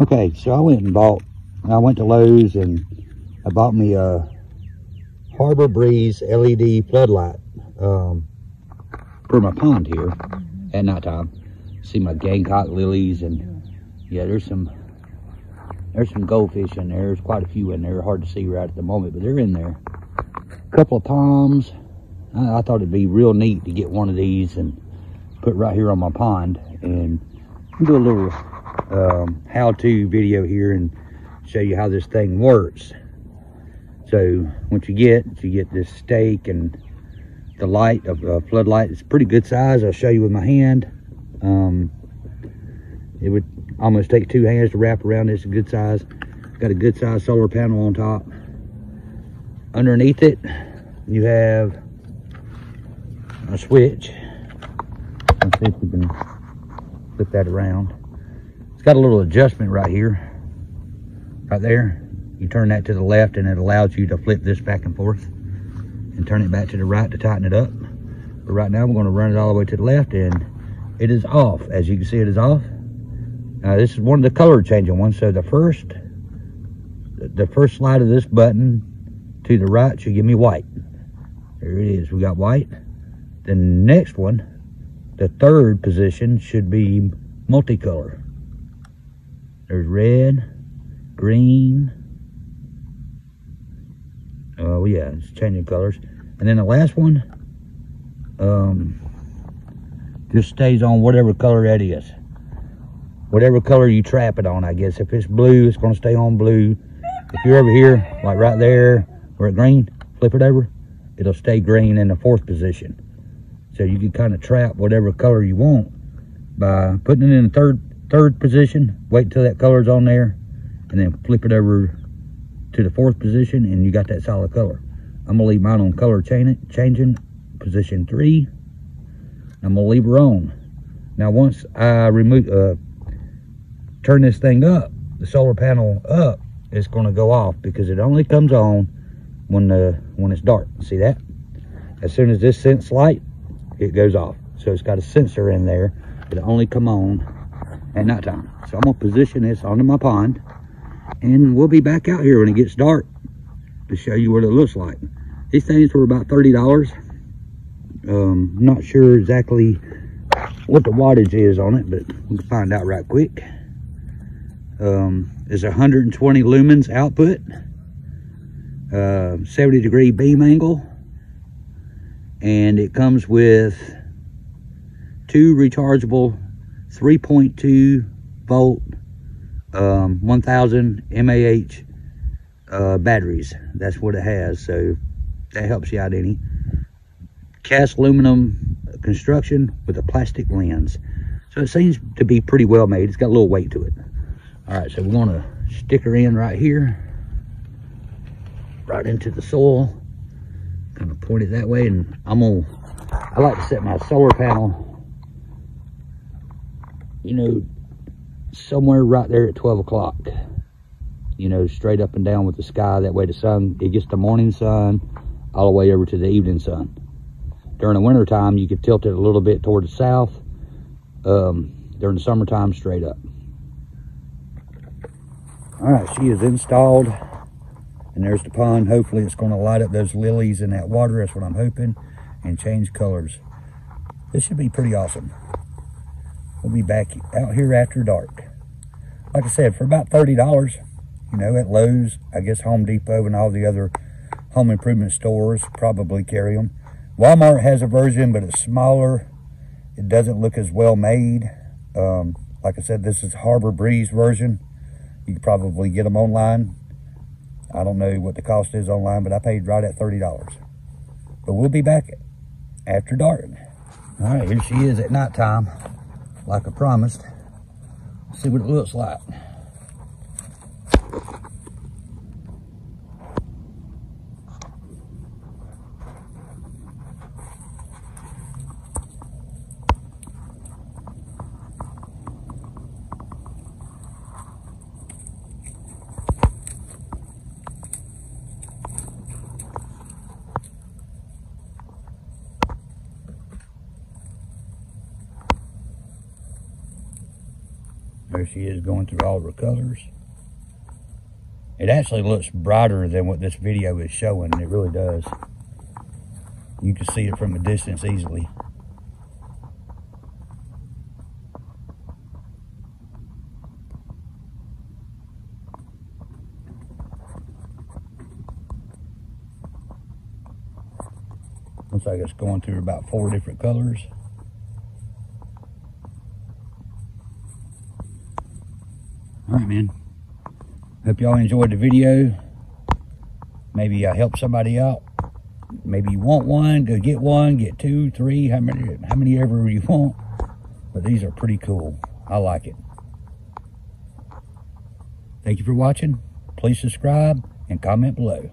Okay, so I went and bought, I went to Lowe's and I bought me a Harbor Breeze LED floodlight um, for my pond here at nighttime. See my gamecock lilies and yeah, there's some there's some goldfish in there. There's quite a few in there. Hard to see right at the moment, but they're in there. A couple of palms. I, I thought it'd be real neat to get one of these and put right here on my pond and do a little um, how-to video here and show you how this thing works. So what you get, you get this stake and the light of uh, floodlight. It's pretty good size. I'll show you with my hand. Um, it would almost take two hands to wrap around this. Good size. Got a good size solar panel on top. Underneath it, you have a switch. Let's see if we can flip that around. It's got a little adjustment right here, right there. You turn that to the left and it allows you to flip this back and forth and turn it back to the right to tighten it up. But right now, we're gonna run it all the way to the left and it is off. As you can see, it is off. Now, this is one of the color changing ones. So the first, the first slide of this button to the right should give me white. There it is, we got white. The next one, the third position should be multicolor. There's red, green. Oh yeah, it's changing colors. And then the last one, um, just stays on whatever color that is. Whatever color you trap it on, I guess. If it's blue, it's gonna stay on blue. If you're over here, like right there, where it's green, flip it over, it'll stay green in the fourth position. So you can kind of trap whatever color you want by putting it in the third third position, wait until that color's on there, and then flip it over to the fourth position, and you got that solid color. I'm gonna leave mine on color changing, position three. I'm gonna leave her on. Now once I remove, uh, turn this thing up, the solar panel up, it's gonna go off because it only comes on when the when it's dark. See that? As soon as this sense light, it goes off. So it's got a sensor in there. It'll only come on at nighttime. So I'm gonna position this onto my pond and we'll be back out here when it gets dark to show you what it looks like. These things were about $30. Um, not sure exactly what the wattage is on it, but we can find out right quick. Um, there's 120 lumens output, uh, 70 degree beam angle, and it comes with two rechargeable 3.2 volt um, 1000 mAh uh, batteries. That's what it has. So that helps you out any. Cast aluminum construction with a plastic lens. So it seems to be pretty well made. It's got a little weight to it. All right, so we're gonna stick her in right here, right into the soil. Kind of point it that way, and I'm gonna, I like to set my solar panel, you know, somewhere right there at 12 o'clock. You know, straight up and down with the sky. That way the sun, it gets the morning sun all the way over to the evening sun. During the winter time, you could tilt it a little bit toward the south. Um, during the summertime, straight up. All right, she is installed. And there's the pond. Hopefully it's going to light up those lilies in that water. That's what I'm hoping. And change colors. This should be pretty awesome. We'll be back out here after dark. Like I said, for about $30, you know, at Lowe's, I guess Home Depot and all the other home improvement stores probably carry them. Walmart has a version, but it's smaller. It doesn't look as well made. Um, like I said, this is Harbor Breeze version. You can probably get them online. I don't know what the cost is online, but I paid right at $30. But we'll be back after dark. All right, here she is at nighttime like I promised. See what it looks like. There she is going through all her colors. It actually looks brighter than what this video is showing. It really does. You can see it from a distance easily. Looks like it's going through about four different colors. All right, man. Hope y'all enjoyed the video. Maybe uh, I helped somebody out. Maybe you want one, go get one, get two, three, how many, how many ever you want. But these are pretty cool. I like it. Thank you for watching. Please subscribe and comment below.